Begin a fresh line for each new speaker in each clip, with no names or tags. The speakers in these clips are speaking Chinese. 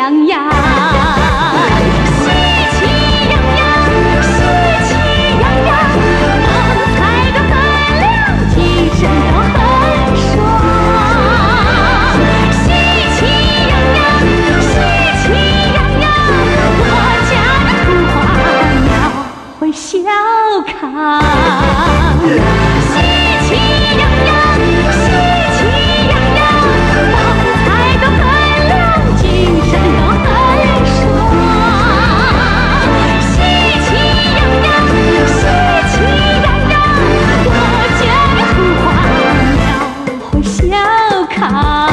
洋洋，好。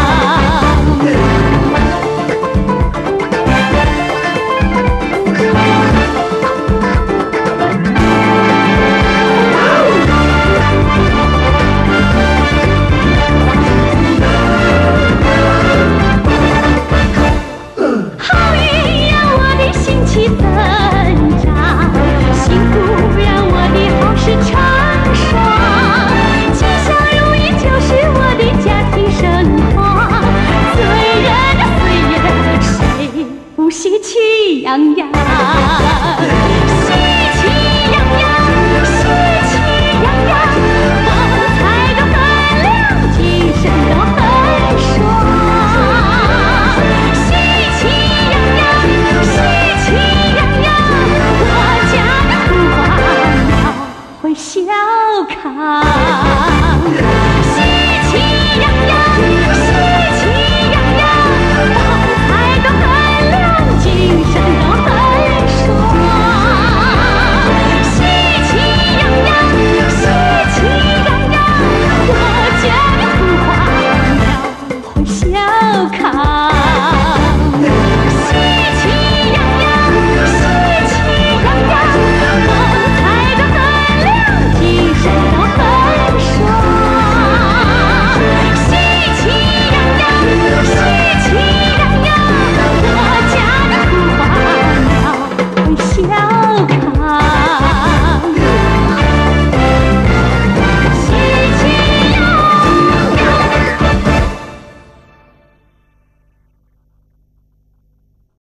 洋洋，喜气洋洋，喜气洋洋，光彩的分量，精神的分爽。喜气洋洋，喜气洋洋，国家的富强，描小康。